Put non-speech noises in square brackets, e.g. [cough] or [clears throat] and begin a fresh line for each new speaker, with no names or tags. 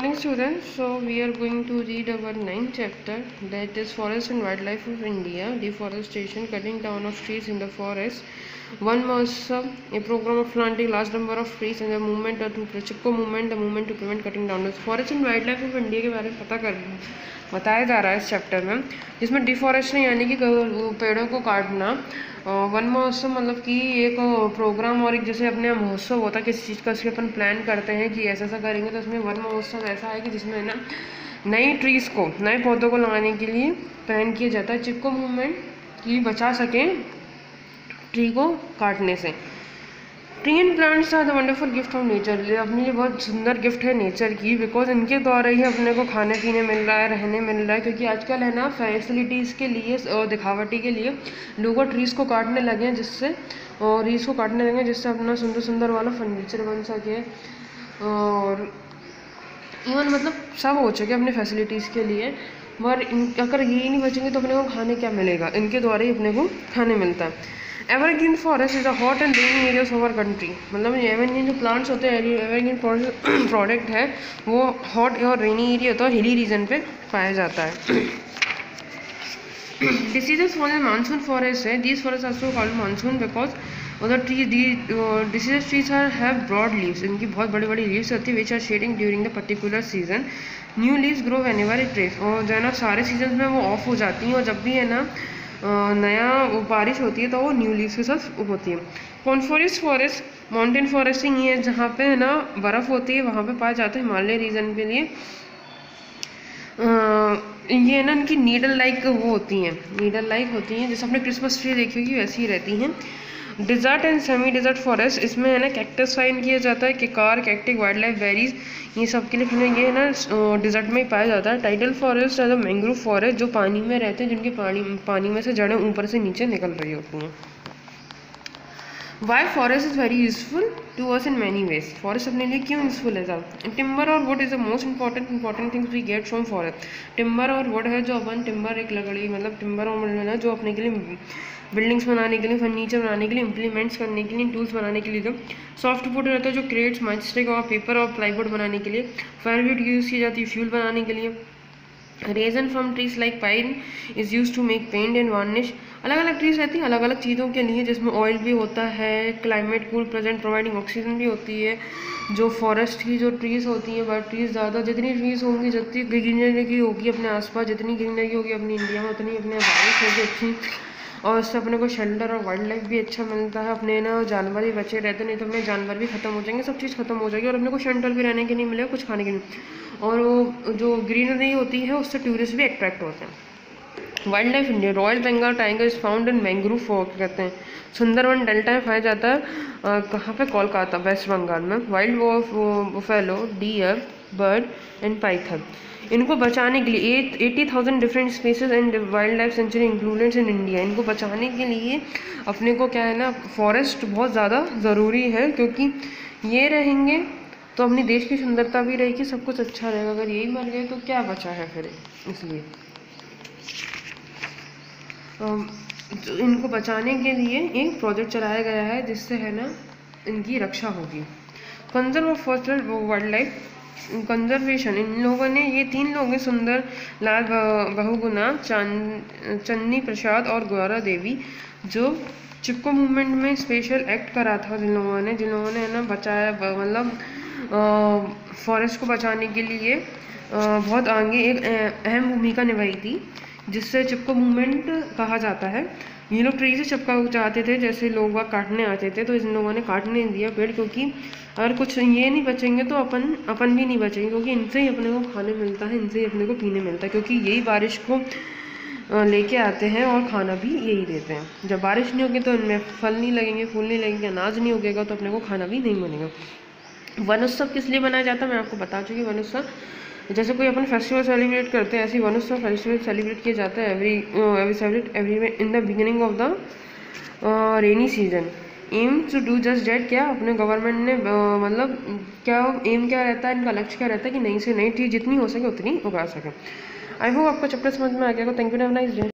morning students. So we are going to read our ninth chapter that is forest and wildlife of india deforestation cutting down of trees in the forest one must uh, a program of planting large number of trees and the movement uh, to chipko movement the movement to prevent cutting down. The forest and wildlife of india के बारे में पता कर बताया जा रहा है इस चैप्टर में जिसमें डिफॉरेस्टेशन यानी कि पेड़ों को काटना वन महोत्सव मतलब कि एक प्रोग्राम और एक जैसे अपने महोत्सव होता है किसी चीज़ का उसके अपन प्लान करते हैं कि ऐसा ऐसा करेंगे तो उसमें वन महोत्सव ऐसा है कि जिसमें ना नई ट्रीज़ को नए पौधों को लगाने के लिए प्लान किया जाता है चिपको मूवमेंट की बचा सकें ट्री को काटने से। Tree and plants are the wonderful gift of nature. अपने लिए बहुत सुंदर गिफ्ट है नेचर की बिकॉज़ इनके द्वारा ही अपने को खाने पीने मिल रहा है, रहने मिल रहा है, क्योंकि आजकल है ना फैसिलिटीज़ के लिए और दिखावटी के लिए लोगों ट्रीज़ को काटने लगे हैं जिससे और ट्रीज़ को काटने लगे जिससे अपना सुंदर सुंदर वाला फर्नीचर बन सके। और इवन मतलब सब हो चुके अपने फैसिलिटीज़ के लिए। मगर अगर ये नहीं बचेंगे तो अपने को खाने क्या मिलेगा? इनके द्वारा ही अपने को खाने मिलता है। Evergreen forest is a hot and rainy areas of country मतलब एवरग्रीन जो प्लांट्स होते हैं एवरग्रीन प्रोडक्ट [clears throat] है, वो हॉट और रेनी एरिया होता है हिली रीजन पे पाया जाता है। डिसीजेस फॉर मानसून फॉरेस्ट है। These forest also called monsoon because उधर tree deciduous trees are have broad leaves इनकी बहुत बड़ी बड़ी लीव्स होती है which are shedding during the particular season new leaves grow whenever it rains और जो है ना, सारे सीज़न में वो ऑफ़ हो जाती हैं और जब भी है ना नया बारिश होती है तो वो न्यू लीव्स के साथ होती है। कॉन्फोरिस फॉरेस्ट, माउंटेन फॉरेस्टिंग ये जहाँ पे है ना, बर्फ़ होती है, वहाँ पे पाया जाता है हिमालय रीजन के लिए। ये ना इनकी नीडल लाइक वो होती हैं, नीडल लाइक होती हैं, जैसे अपने क्रिसमस ट्री देखी होगी, वैसी ही रहती हैं। Desert and semi desert forest इसमें है ना कैक्टस फाइन किया जाता है, किकार कैक्टिक वाइल्ड लाइफ वेरीज ये सब के लिए फिर ये है ना डिज़र्ट में ही पाया जाता है। टाइडल फॉरेस्ट है मैंग्रोव फॉरेस्ट जो पानी में रहते हैं, जिनके पानी पानी में से जड़ें ऊपर से नीचे निकल रही होती हैं। Why forest is very useful to us in many ways forest अपने लिए क्यों यूजफुल है साहब? टिम्बर और wood is the most important important things we get from forest timber और वुड है जो अपन टिम्बर एक लकड़ी मतलब टिम्बर और ना जो अपने के लिए बिल्डिंग्स बनाने के लिए फर्नीचर बनाने के लिए इंप्लीमेंट्स करने के लिए टूल्स बनाने के लिए तो सॉफ्ट वुड रहता है जो क्रेट्स मैचस्टिक और पेपर और प्लाईवुड बनाने के लिए। फायरवुड यूज़ की जाती है फ्यूल बनाने के लिए। Resin from trees like pine is use to make paint and varnish अलग अलग ट्रीज रहती हैं अलग अलग चीज़ों के लिए जिसमें ऑयल भी होता है climate cool present providing oxygen भी होती है, जो फॉरेस्ट की जो ट्रीज़ होती हैं बट ट्रीज़ ज़्यादा जितनी ट्रीज़ होंगी, जितनी ग्रीनरी होगी अपने आसपास, जितनी ग्रीनरी होगी अपनी इंडिया में, उतनी अपने बारिश होगी अच्छी। और उससे अपने को शेल्टर और वाइल्ड लाइफ भी अच्छा मिलता है। अपने ना जानवर ही बचे रहते नहीं तो अपने जानवर भी ख़त्म हो जाएँगे, सब चीज़ ख़त्म हो जाएगी और अपने को शेल्टर भी रहने के नहीं मिलेगा, कुछ खाने के नहीं। और वो जो ग्रीनरी होती है, उससे टूरिस्ट भी अट्रैक्ट होते हैं। Wildlife India royal Bengal tiger is found in mangrove Fock कहते हैं। सुंदरवन डेल्टा में पाया जाता है। कहाँ पे? कोलकाता वेस्ट बंगाल में। Wild buffalo deer bird and python इनको बचाने के लिए eight thousand different species and wildlife sanctuary included in India इनको बचाने के लिए अपने को क्या है ना फॉरेस्ट बहुत ज़्यादा ज़रूरी है क्योंकि ये रहेंगे तो अपनी देश की सुंदरता भी रहेगी, सब कुछ अच्छा रहेगा। अगर यही मर गए तो क्या बचा है फिर इसलिए? तो इनको बचाने के लिए एक प्रोजेक्ट चलाया गया है जिससे है ना, इनकी रक्षा होगी। Conserve of foster wildlife conservation इन लोगों ने, ये तीन लोग सुंदर लाल बहुगुना, चाँद, चन्नी प्रसाद और गौरा देवी, जो चिपको मूवमेंट में स्पेशल एक्ट करा था जिन लोगों ने। जिन लोगों ने ना, बचाया मतलब फॉरेस्ट को बचाने के लिए बहुत आगे एक अहम भूमिका निभाई थी। जिससे चिपको मूवमेंट कहा जाता है। ये लोग ट्री से चिपका चाहते थे, जैसे लोग वह काटने आते थे तो इन लोगों ने काटने दिया पेड़, क्योंकि अगर कुछ ये नहीं बचेंगे तो अपन अपन भी नहीं बचेंगे, क्योंकि इनसे ही अपने को खाने मिलता है, इनसे ही अपने को पीने मिलता है, क्योंकि यही बारिश को लेके आते हैं और खाना भी यही देते हैं। जब बारिश नहीं होगी तो इनमें फल नहीं लगेंगे, फूल नहीं लगेंगे, अनाज नहीं उगेगा तो अपने को खाना भी नहीं मिलेगा वनोत्सव किस लिए बनाया जाता है, मैं आपको बता चुकी वनोत्सव जैसे कोई अपन फेस्टिवल सेलिब्रेट करते हैं ऐसी वनोत्सव फेस्टिवल सेलिब्रेट किया जाता है every every celebrate every in the beginning of the rainy season aim to do just date क्या अपने गवर्नमेंट ने uh, मतलब क्या एम क्या रहता है इनका लक्ष्य क्या रहता है कि नई से नई चीज़ जितनी हो सके उतनी उगा सके. आई होप आपका चैप्टर समझ में आ गया थैंक यू नाइस डे